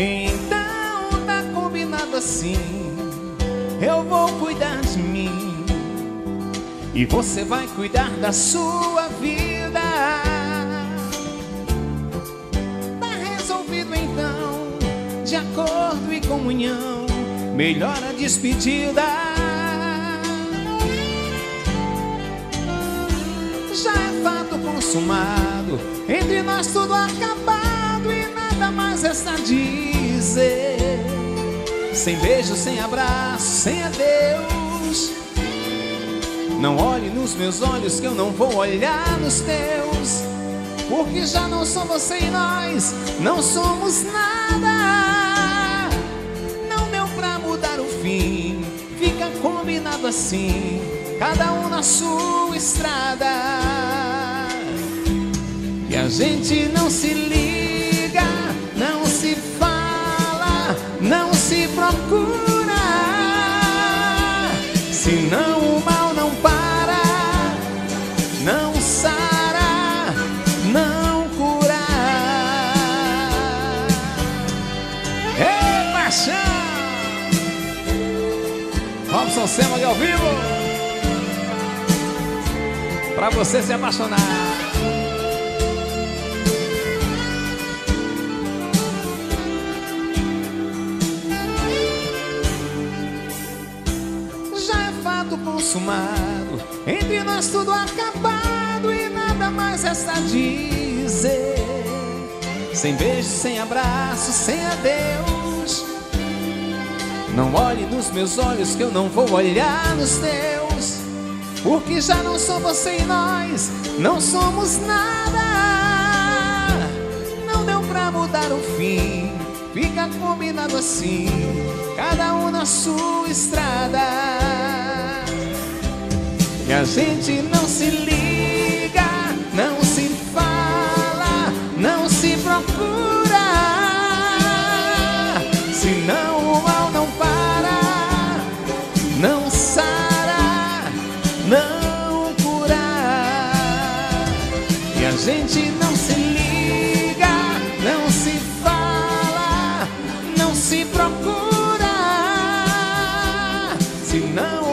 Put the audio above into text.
Então tá combinado assim. Eu vou cuidar de mim e você vai cuidar da sua vida. Tá resolvido então, de acordo e comunhão, melhor a despedida. Já é fato consumado, entre nós tudo acabado mais resta dizer. Sem beijo, sem abraço, sem adeus. Não olhe nos meus olhos que eu não vou olhar nos teus. Porque já não sou você e nós, não somos nada. Não deu pra mudar o fim, fica combinado assim, cada um na sua estrada. E a gente não se liga, não se procura. Senão o mal não para, não sara, não cura. É paixão! Robson Sema ao vivo! Pra você se apaixonar. Consumado. Entre nós tudo acabado e nada mais resta dizer. Sem beijo, sem abraço, sem adeus. Não olhe nos meus olhos que eu não vou olhar nos teus. Porque já não sou você e nós, não somos nada. Não deu pra mudar o fim, fica combinado assim, cada um na sua estrada. E a gente não se liga, não se fala, não se procura. Senão o mal não para, não sara, não cura. E a gente não se liga, não se fala, não se procura. Senão